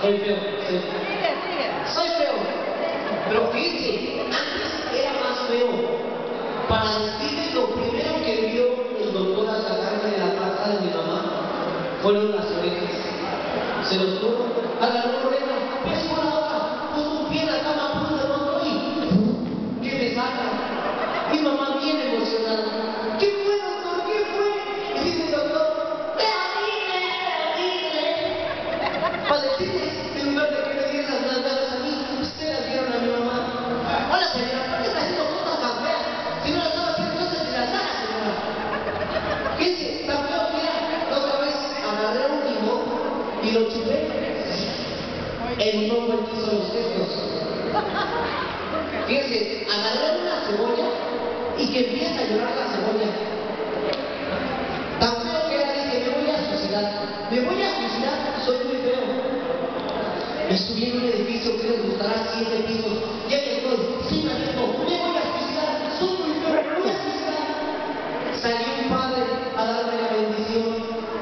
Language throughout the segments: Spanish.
Soy feo, sí. Sigue, sigue. Soy feo. Pero fíjense, antes era más feo. Para decirles lo primero que vio el doctor al sacarme de la plaza de mi mamá fueron las orejas. Se los juro. El limón me hizo los gestos. Fíjense, agarré una cebolla y que empieza a llorar la cebolla. Tan feo que era, dije, me voy a suicidar. Me voy a suicidar, soy muy feo. Me subí en un edificio que les gustará siete pisos. Y ahí estoy, sin aliento. Me voy a suicidar, soy muy feo, me voy a suicidar. Salió un padre a darme la bendición.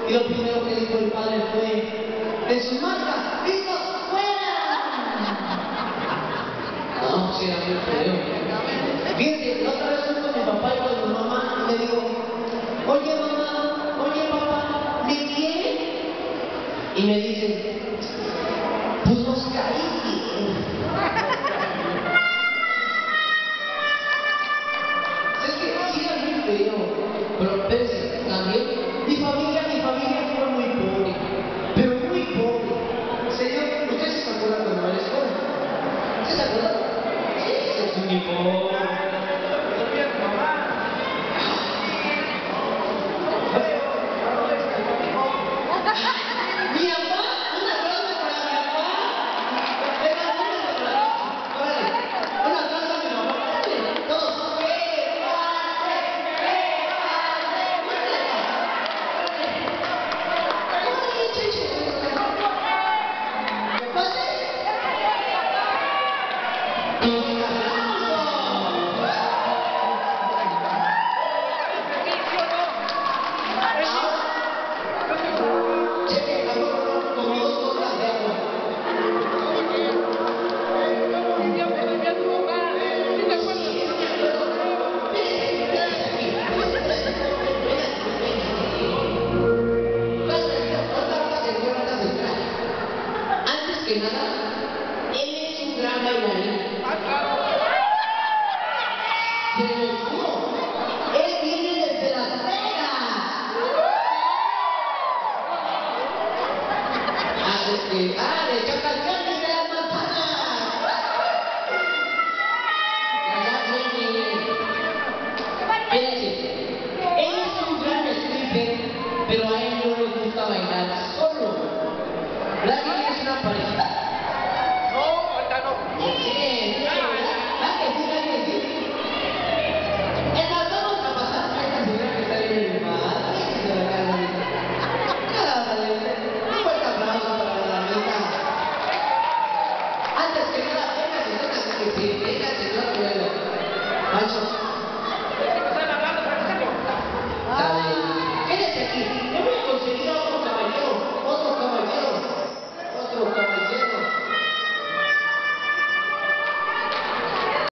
Y lo primero que dijo el padre fue, en sus marcas, ¡listos, fuera! No, pues era muy feo. Fíjense, la otra vez fui con mi papá y con mi mamá y me digo, oye mamá, oye papá, ¿me quieren? Y me dice, pues nos caí que nada, él es un gran bailarín. Se juro. Él viene desde Las Vegas. Es que, ah, de Chacalcán de las. Espérense. Él es un gran stripper, pero a él no le gusta bailar solo. ¿Verdad que quieres una pareja? Antes